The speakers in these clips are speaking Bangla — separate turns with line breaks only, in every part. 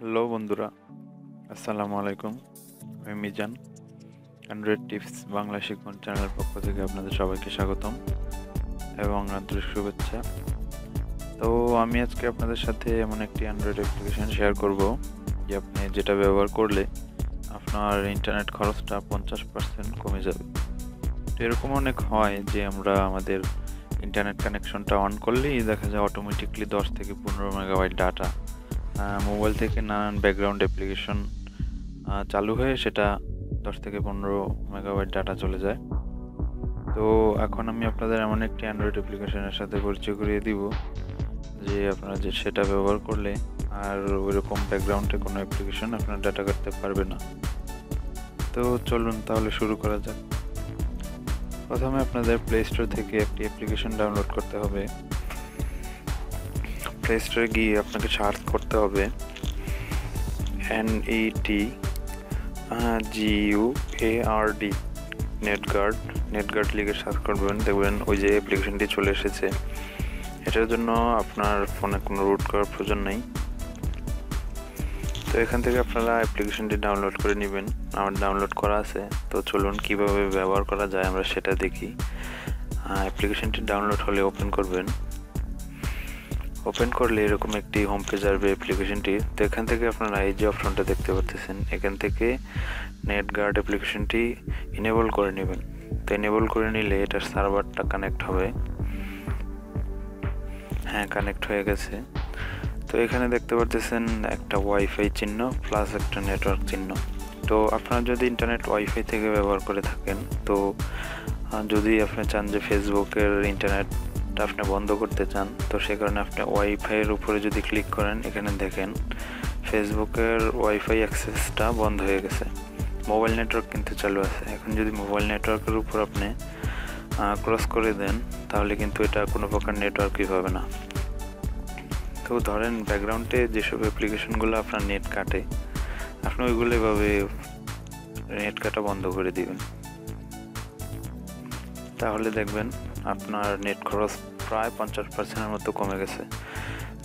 হ্যালো বন্ধুরা, আসসালামু আলাইকুম। আমি মিজান অ্যান্ড্রয়েড টিপস বাংলা শিক্ষণ চ্যানেলের পক্ষ থেকে আপনাদের সবাইকে স্বাগতম এবং আন্তরিক শুভেচ্ছা। তো আমি আজকে আপনাদের সাথে এমন একটি অ্যান্ড্রয়েড অ্যাপ্লিকেশন শেয়ার করব, যে আপনি যেটা ব্যবহার করলে আপনার ইন্টারনেট খরচটা পঞ্চাশ পার্সেন্ট কমে যাবে। তো এরকম অনেক হয় যে আমরা আমাদের ইন্টারনেট কানেকশনটা অন করলেই দেখা যায় অটোমেটিকলি দশ থেকে পনেরো মেগাবাইট ডাটা মোবাইল থেকে নানান ব্যাকগ্রাউন্ড অ্যাপ্লিকেশন চালু হয়ে সেটা দশ থেকে পনেরো মেগাবাইট ডাটা চলে যায়। তো এখন আমি আপনাদের এমন একটি অ্যান্ড্রয়েড অ্যাপ্লিকেশনের সাথে পরিচয় করিয়ে দিব, যে আপনারা যে সেটা ব্যবহার করলে আর ওইরকম ব্যাকগ্রাউন্ডে কোনো অ্যাপ্লিকেশন আপনার ডাটা কাটতে পারবে না। তো চলুন তাহলে শুরু করা যাক। প্রথমে আপনাদের প্লে স্টোর থেকে একটি অ্যাপ্লিকেশন ডাউনলোড করতে হবে। প্লে স্টোরে গিয়ে আপনাকে সার্চ করতে হবে। N E T G U A R D NetGuard NetGuard লিখে সার্চ করবেন, দেখবেন ওই যে অ্যাপ্লিকেশনটি চলে এসেছে। এটার জন্য আপনার ফোনে কোনো রুট করার প্রয়োজন নেই। তো এখান থেকে আপনারা অ্যাপ্লিকেশনটি ডাউনলোড করে নেবেন। আমার ডাউনলোড করা আছে, তো চলুন কীভাবে ব্যবহার করা যায় আমরা সেটা দেখি। অ্যাপ্লিকেশনটি ডাউনলোড হলে ওপেন করবেন। ওপেন করলে এরকম একটি হোম পেজ আসবে অ্যাপ্লিকেশনটি তো এখান থেকে আপনারা এই যে অপশনটা দেখতে পাচ্ছেন, এখান থেকে নেট গার্ড অ্যাপ্লিকেশনটি ইনেবল করে নেবেন। তো ইনেবল করে নিলে এটার সার্ভারটা কানেক্ট হবে। হ্যাঁ কানেক্ট হয়ে গেছে। তো এখানে দেখতে পাচ্ছেন একটা ওয়াইফাই চিহ্ন প্লাস একটা নেটওয়ার্ক চিহ্ন। তো আপনারা যদি ইন্টারনেট ওয়াইফাই থেকে ব্যবহার করে থাকেন, তো যদি আপনি চান যে ফেসবুকের ইন্টারনেট আপনি বন্ধ করতে চান, তো সে কারণে আপনি ওয়াইফাইয়ের উপরে যদি ক্লিক করেন, এখানে দেখেন ফেসবুকের ওয়াইফাই অ্যাক্সেসটা বন্ধ হয়ে গেছে। মোবাইল নেটওয়ার্ক কিন্তু চালু আছে। এখন যদি মোবাইল নেটওয়ার্কের উপর আপনি ক্রস করে দেন, তাহলে কিন্তু এটা কোনো প্রকার নেটওয়ার্কই হবে না। তো ধরেন ব্যাকগ্রাউন্ডে যেসব অ্যাপ্লিকেশনগুলো আপনার নেট কাটে, আপনি ওইগুলো এভাবে নেট কাটা বন্ধ করে দিবেন। তাহলে দেখবেন আপনার নেট খরচ প্রায় পঞ্চাশ পার্সেন্টের মতো কমে গেছে।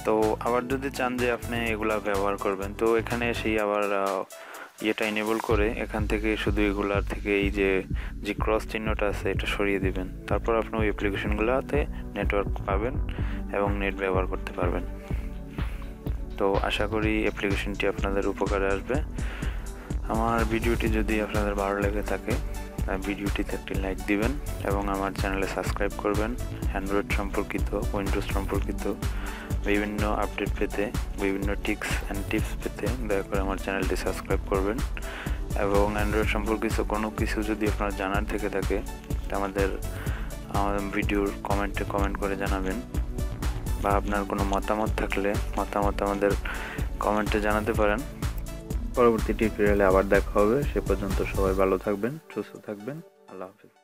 তো আবার যদি চান যে আপনি এগুলা ব্যবহার করবেন, তো এখানে এসেই আবার ইয়েটা এনেবল করে এখান থেকে শুধু এগুলার থেকে এই যে যে ক্রস চিহ্নটা আছে এটা সরিয়ে দিবেন। তারপর আপনি ওই অ্যাপ্লিকেশনগুলোতে নেটওয়ার্ক পাবেন এবং নেট ব্যবহার করতে পারবেন। তো আশা করি অ্যাপ্লিকেশনটি আপনাদের উপকারে আসবে। আমার ভিডিওটি যদি আপনাদের ভালো লেগে থাকে ভিডিওটিতে একটি লাইক দিবেন এবং আমার চ্যানেলে সাবস্ক্রাইব করবেন। অ্যান্ড্রয়েড সম্পর্কিত উইন্ডোজ সম্পর্কিত বিভিন্ন আপডেট পেতে, বিভিন্ন টিক্স অ্যান্ড টিপস পেতে দয়া করে আমার চ্যানেলটি সাবস্ক্রাইব করবেন। এবং অ্যান্ড্রয়েড সম্পর্কিত কোনো কিছু যদি আপনার জানার থেকে থাকে আমাদের ভিডিওর কমেন্টে কমেন্ট করে জানাবেন। বা আপনার কোনো মতামত থাকলে মতামত আমাদের কমেন্টে জানাতে পারেন। পরবর্তী টিউটোরিয়ালে আবার দেখা হবে। সে পর্যন্ত সবাই ভালো থাকবেন সুস্থ থাকবেন। আল্লাহ হাফিজ।